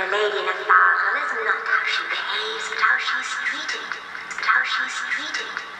a lady in a fog, a not how she behaves, but how she's treated, but how she's treated.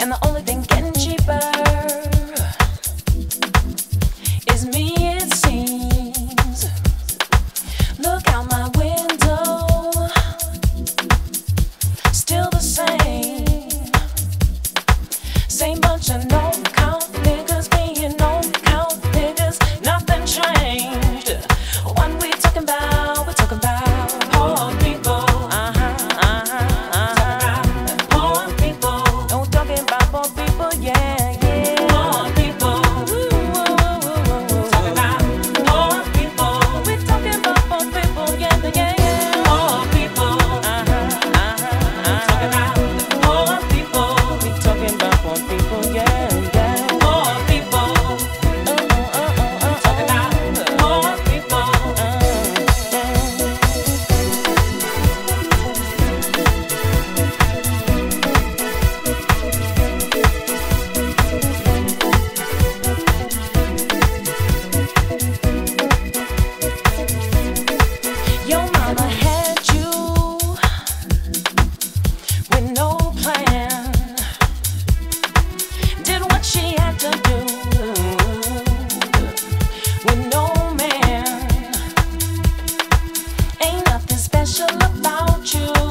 And the only talking about. sẽ lấp bao chiều